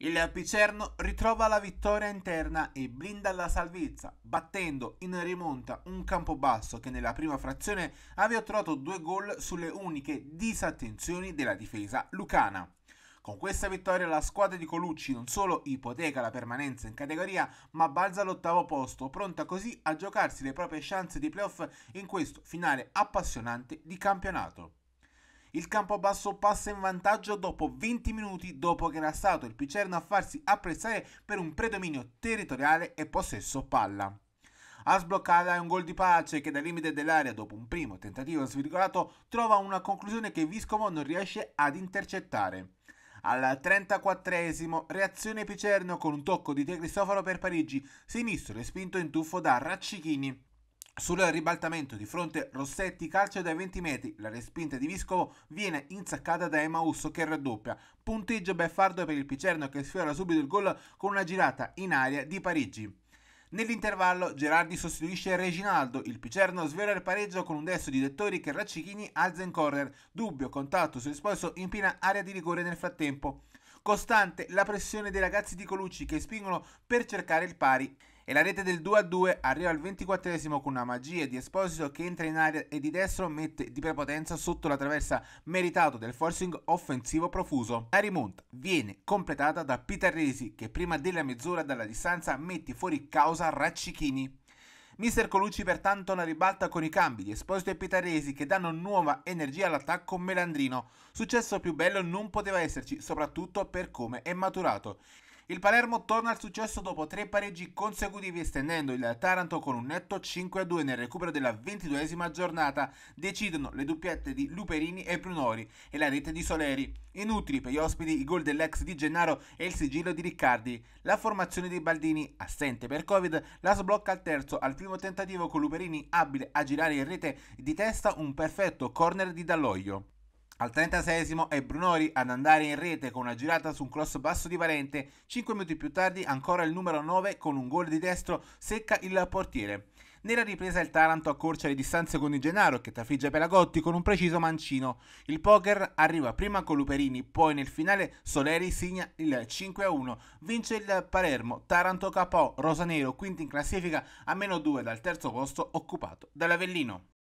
Il Picerno ritrova la vittoria interna e blinda la salvezza, battendo in rimonta un Campobasso che nella prima frazione aveva trovato due gol sulle uniche disattenzioni della difesa lucana. Con questa vittoria la squadra di Colucci non solo ipoteca la permanenza in categoria, ma balza all'ottavo posto, pronta così a giocarsi le proprie chance di playoff in questo finale appassionante di campionato. Il Campobasso passa in vantaggio dopo 20 minuti dopo che era stato il Picerno a farsi apprezzare per un predominio territoriale e possesso palla. A sbloccare è un gol di pace che dal limite dell'area dopo un primo tentativo svirgolato trova una conclusione che Viscovo non riesce ad intercettare. Al 34esimo reazione Picerno con un tocco di De Cristoforo per Parigi, sinistro respinto in tuffo da Raccichini sul ribaltamento di fronte Rossetti calcio dai 20 metri, la respinta di Viscovo viene insaccata da Emausso che raddoppia. Punteggio beffardo per il Picerno che sfiora subito il gol con una girata in aria di Parigi. Nell'intervallo Gerardi sostituisce Reginaldo, il Picerno svela il pareggio con un destro di Dettori che Raccichini alza in corner, dubbio contatto sull'esposto in piena area di rigore nel frattempo. Costante la pressione dei ragazzi di Colucci che spingono per cercare il pari e la rete del 2-2 arriva al 24esimo con una magia di Esposito che entra in aria e di destro mette di prepotenza sotto la traversa meritato del forcing offensivo profuso. La rimonta viene completata da Pitarresi che prima della mezz'ora dalla distanza mette fuori causa Raccichini. Mister Colucci pertanto la ribalta con i cambi di Esposito e Pitaresi che danno nuova energia all'attacco melandrino. Successo più bello non poteva esserci, soprattutto per come è maturato. Il Palermo torna al successo dopo tre pareggi consecutivi estendendo il Taranto con un netto 5-2 nel recupero della ventiduesima giornata. Decidono le doppiette di Luperini e Brunori e la rete di Soleri. Inutili per gli ospiti i gol dell'ex di Gennaro e il sigillo di Riccardi. La formazione di Baldini, assente per Covid, la sblocca al terzo al primo tentativo con Luperini abile a girare in rete di testa un perfetto corner di Dall'Oglio. Al 36 è Brunori ad andare in rete con una girata su un cross basso di Valente. 5 minuti più tardi ancora il numero 9 con un gol di destro secca il portiere. Nella ripresa il Taranto accorcia le distanze con il Gennaro che trafigge Pelagotti con un preciso mancino. Il poker arriva prima con Luperini, poi nel finale Soleri segna il 5-1. Vince il Palermo, Taranto KO, Rosanero quinto in classifica a meno 2 dal terzo posto occupato dall'Avellino.